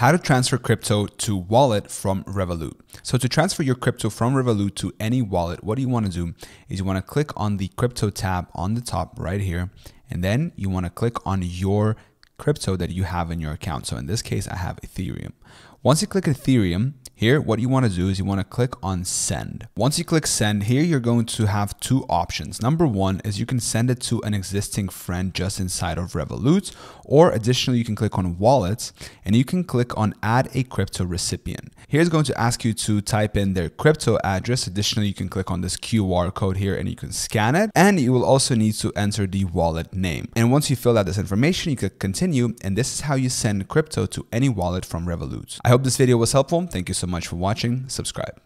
How to transfer crypto to wallet from Revolut. So to transfer your crypto from Revolut to any wallet, what do you want to do is you want to click on the crypto tab on the top right here, and then you want to click on your crypto that you have in your account. So in this case, I have Ethereum. Once you click Ethereum, here, what you want to do is you want to click on send. Once you click send here, you're going to have two options. Number one is you can send it to an existing friend just inside of Revolut, or additionally, you can click on wallets and you can click on add a crypto recipient. Here's going to ask you to type in their crypto address. Additionally, you can click on this QR code here and you can scan it. And you will also need to enter the wallet name. And once you fill out this information, you click continue. And this is how you send crypto to any wallet from Revolut. I hope this video was helpful. Thank you so much for watching. Subscribe.